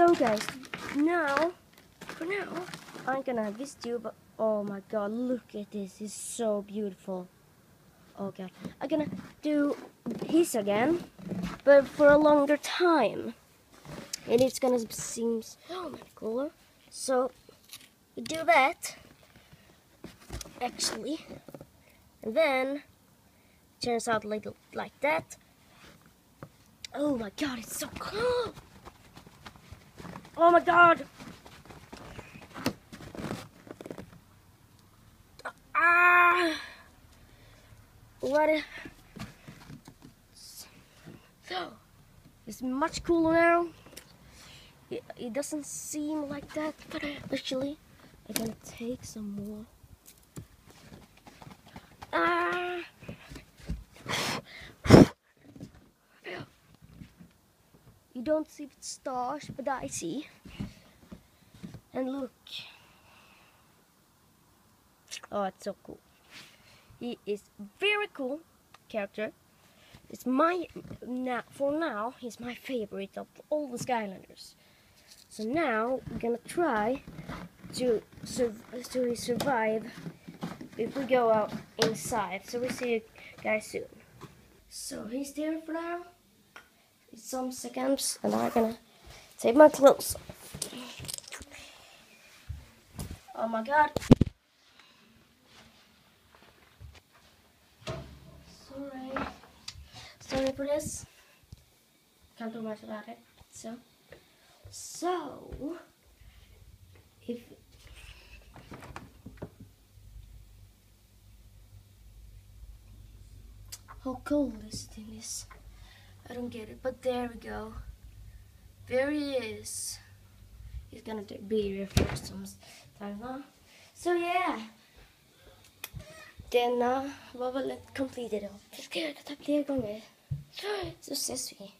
So guys, now, for now, I'm gonna visit you, but oh my god, look at this, it's so beautiful. Oh god, I'm gonna do his again, but for a longer time. And it's gonna seem so oh, much cooler. So, we do that, actually. And then, turns out like, like that. Oh my god, it's so cool! Oh my god! Ah! What. So, it's much cooler now. It, it doesn't seem like that, but actually, I'm gonna take some more. Ah! You don't see the stars, but I see. And look. Oh, it's so cool. He is very cool character. It's my now for now. He's my favorite of all the Skylanders. So now we're gonna try to to survive if we go out inside. So we see you guys soon. So he's there for now. Some seconds, and I'm gonna take my clothes. Oh my god. Sorry. Sorry for this. Can't do much about it. So, so if how cold this thing is. I don't get it, but there we go. There he is. He's gonna be here for some time now. So yeah. Denna var väl ett completed då. Jag ska göra detta fler gånger. Så ses vi.